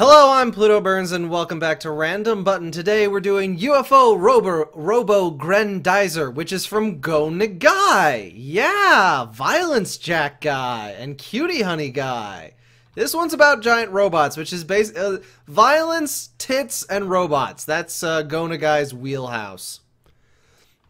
Hello, I'm Pluto Burns, and welcome back to Random Button. Today we're doing UFO Robo, Robo Grendizer, which is from Go Nagai. Yeah, Violence Jack guy and Cutie Honey guy. This one's about giant robots, which is based uh, violence, tits, and robots. That's uh, Go Nagai's wheelhouse.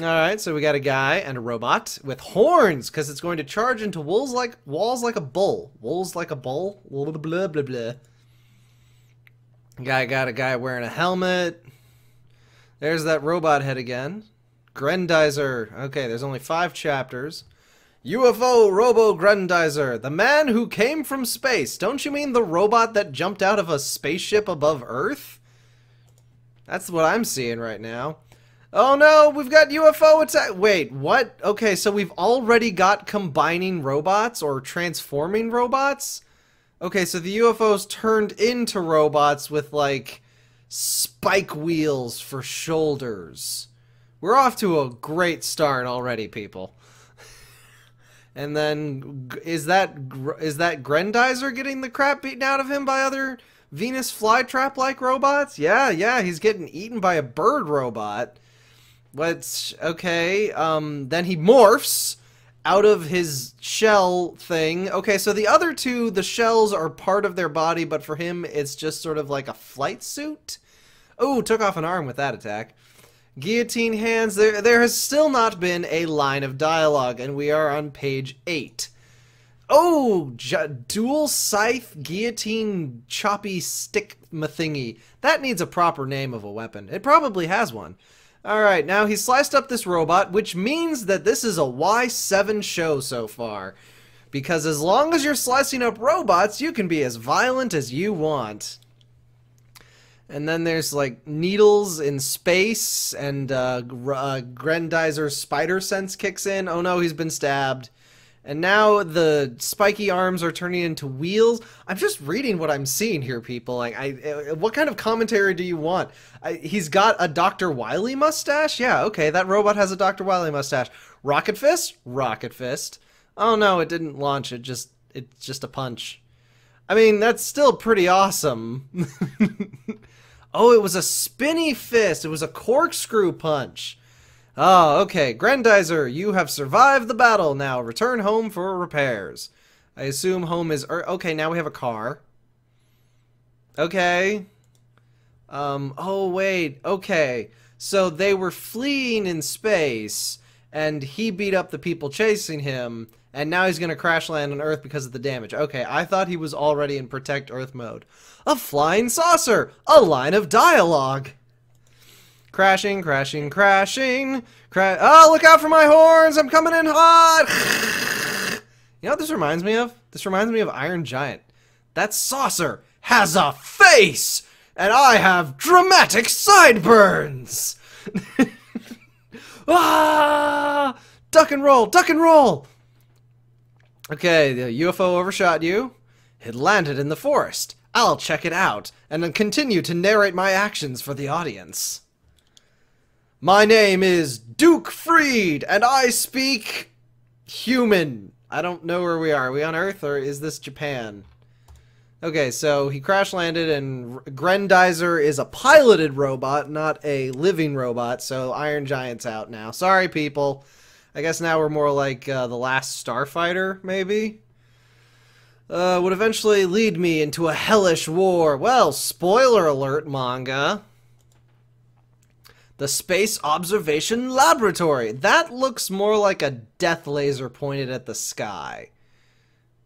Alright, so we got a guy and a robot with horns, because it's going to charge into walls like walls like a bull. Walls like a bull? Blah, blah, blah, blah. Guy got a guy wearing a helmet. There's that robot head again. Grendizer. Okay, there's only five chapters. UFO Robo Grendizer, the man who came from space. Don't you mean the robot that jumped out of a spaceship above Earth? That's what I'm seeing right now. Oh no, we've got UFO attack. Wait, what? Okay, so we've already got combining robots or transforming robots? Okay, so the UFOs turned into robots with, like, spike wheels for shoulders. We're off to a great start already, people. and then, is that is that Grendizer getting the crap beaten out of him by other Venus flytrap-like robots? Yeah, yeah, he's getting eaten by a bird robot. But, okay, um, then he morphs out of his shell thing. Okay, so the other two, the shells are part of their body, but for him, it's just sort of like a flight suit. Oh, took off an arm with that attack. Guillotine hands. There, there has still not been a line of dialogue, and we are on page 8. Oh, dual scythe guillotine choppy stick thingy. That needs a proper name of a weapon. It probably has one. Alright, now he sliced up this robot, which means that this is a Y7 show so far. Because as long as you're slicing up robots, you can be as violent as you want. And then there's like needles in space, and uh, uh, spider sense kicks in. Oh no, he's been stabbed. And now the spiky arms are turning into wheels. I'm just reading what I'm seeing here, people. Like, I, uh, what kind of commentary do you want? I, he's got a Dr. Wily mustache. Yeah, okay, that robot has a Dr. Wily mustache. Rocket fist, rocket fist. Oh no, it didn't launch. It just, it's just a punch. I mean, that's still pretty awesome. oh, it was a spinny fist. It was a corkscrew punch. Ah, okay. Grandizer, you have survived the battle. Now return home for repairs. I assume home is... Er okay, now we have a car. Okay. Um, oh, wait. Okay. So they were fleeing in space, and he beat up the people chasing him, and now he's going to crash land on Earth because of the damage. Okay, I thought he was already in Protect Earth mode. A flying saucer! A line of dialogue! Crashing, crashing, crashing. Cra oh, look out for my horns! I'm coming in hot! you know what this reminds me of? This reminds me of Iron Giant. That saucer has a face! And I have dramatic sideburns! ah! Duck and roll, duck and roll! Okay, the UFO overshot you. It landed in the forest. I'll check it out, and then continue to narrate my actions for the audience. My name is Duke Freed, and I speak human. I don't know where we are. Are we on Earth, or is this Japan? Okay, so he crash landed, and Grendizer is a piloted robot, not a living robot, so Iron Giant's out now. Sorry, people. I guess now we're more like uh, the last Starfighter, maybe? Uh, would eventually lead me into a hellish war. Well, spoiler alert, manga the Space Observation Laboratory. That looks more like a death laser pointed at the sky.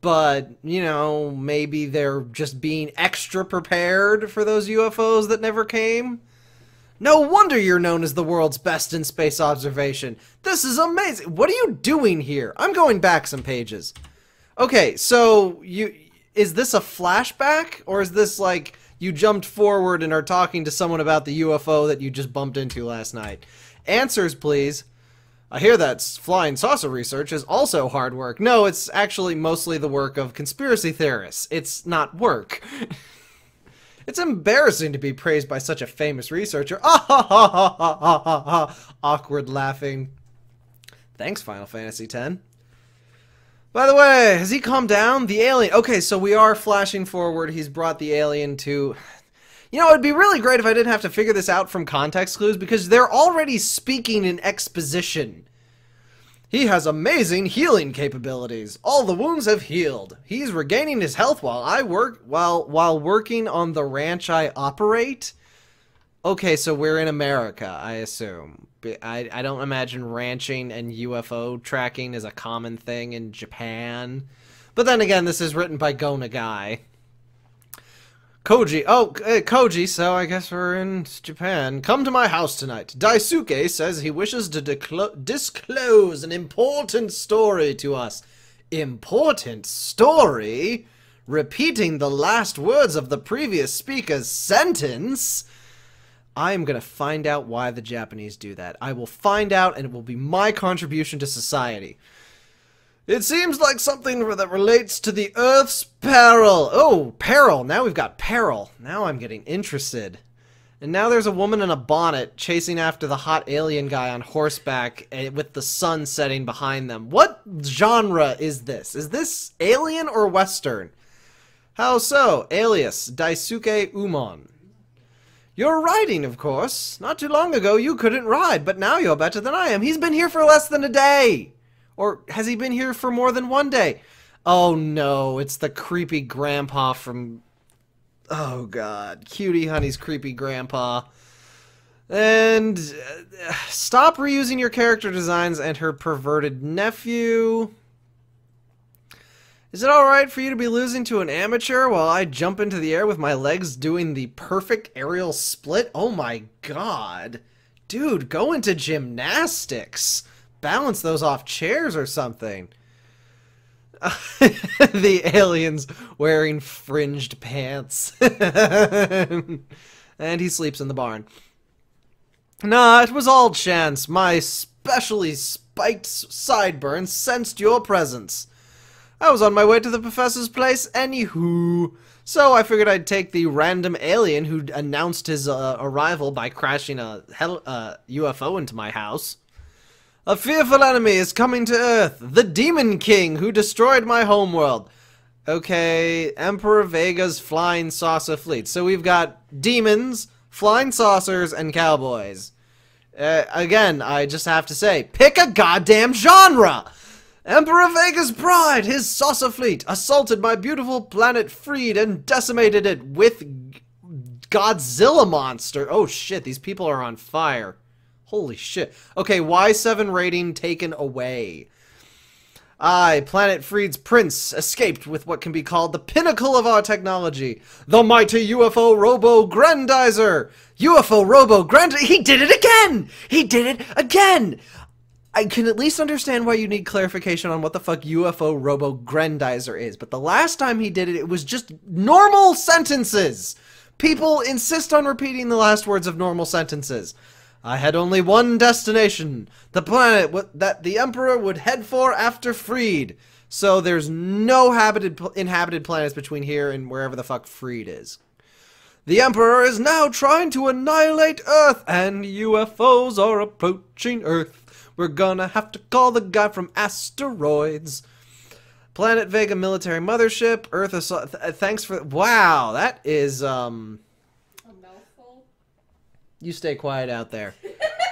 But, you know, maybe they're just being extra prepared for those UFOs that never came. No wonder you're known as the world's best in space observation. This is amazing. What are you doing here? I'm going back some pages. Okay, so you is this a flashback or is this like you jumped forward and are talking to someone about the UFO that you just bumped into last night. Answers, please. I hear that flying saucer research is also hard work. No, it's actually mostly the work of conspiracy theorists. It's not work. it's embarrassing to be praised by such a famous researcher. Ah ha ha ha ha ha ha. Awkward laughing. Thanks, Final Fantasy X. By the way, has he calmed down? The alien. Okay, so we are flashing forward. He's brought the alien to. You know, it'd be really great if I didn't have to figure this out from context clues because they're already speaking in exposition. He has amazing healing capabilities. All the wounds have healed. He's regaining his health while I work while while working on the ranch I operate. Okay, so we're in America, I assume. I, I don't imagine ranching and UFO tracking is a common thing in Japan. But then again, this is written by Go Nagai. Koji. Oh, uh, Koji, so I guess we're in Japan. Come to my house tonight. Daisuke says he wishes to disclose an important story to us. Important story? Repeating the last words of the previous speaker's sentence? I am going to find out why the Japanese do that. I will find out, and it will be my contribution to society. It seems like something that relates to the Earth's peril. Oh, peril. Now we've got peril. Now I'm getting interested. And now there's a woman in a bonnet chasing after the hot alien guy on horseback eh, with the sun setting behind them. What genre is this? Is this alien or western? How so? Alias, Daisuke Umon. You're riding, of course. Not too long ago you couldn't ride, but now you're better than I am. He's been here for less than a day. Or has he been here for more than one day? Oh no, it's the creepy grandpa from... Oh god, Cutie Honey's creepy grandpa. And uh, stop reusing your character designs and her perverted nephew. Is it alright for you to be losing to an amateur while I jump into the air with my legs doing the perfect aerial split? Oh my god. Dude, go into gymnastics balance those off chairs or something. the aliens wearing fringed pants. and he sleeps in the barn. Nah, it was all chance. My specially spiked sideburns sensed your presence. I was on my way to the professor's place anywho. So I figured I'd take the random alien who announced his uh, arrival by crashing a uh, UFO into my house. A fearful enemy is coming to Earth, the Demon King who destroyed my homeworld. Okay, Emperor Vega's flying saucer fleet. So we've got demons, flying saucers, and cowboys. Uh, again, I just have to say, pick a goddamn genre! Emperor Vega's pride, his saucer fleet, assaulted my beautiful planet Freed and decimated it with Godzilla monster. Oh shit, these people are on fire. Holy shit. Okay, Y7 rating taken away. I, Planet Freed's prince, escaped with what can be called the pinnacle of our technology. The mighty UFO Robo Grandizer! UFO Robo Grand- He did it again! He did it again! I can at least understand why you need clarification on what the fuck UFO Robo Grandizer is, but the last time he did it, it was just normal sentences! People insist on repeating the last words of normal sentences. I had only one destination, the planet that the Emperor would head for after Freed. So there's no habited, inhabited planets between here and wherever the fuck Freed is. The Emperor is now trying to annihilate Earth, and UFOs are approaching Earth. We're gonna have to call the guy from asteroids. Planet Vega military mothership, Earth th thanks for- wow, that is, um... A mouthful. You stay quiet out there.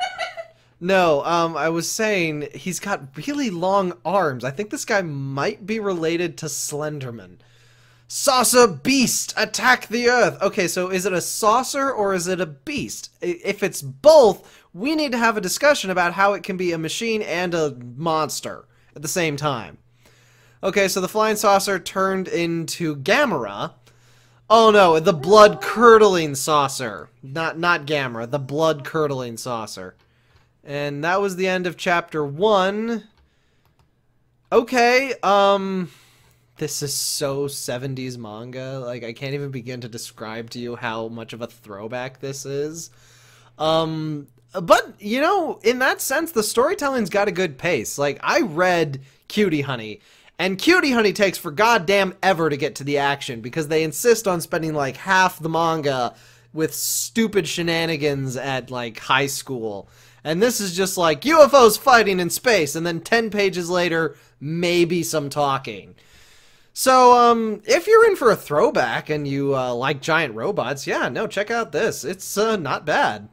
no, um, I was saying he's got really long arms. I think this guy might be related to Slenderman. Saucer beast, attack the earth. Okay, so is it a saucer or is it a beast? If it's both, we need to have a discussion about how it can be a machine and a monster at the same time. Okay, so the flying saucer turned into Gamera, Oh no, the blood curdling saucer. Not not Gamera, the blood curdling saucer. And that was the end of chapter 1. Okay, um this is so 70s manga. Like I can't even begin to describe to you how much of a throwback this is. Um but you know, in that sense the storytelling's got a good pace. Like I read Cutie Honey and Cutie Honey takes for goddamn ever to get to the action because they insist on spending like half the manga with stupid shenanigans at like high school. And this is just like UFOs fighting in space, and then 10 pages later, maybe some talking. So, um, if you're in for a throwback and you uh, like giant robots, yeah, no, check out this. It's uh, not bad.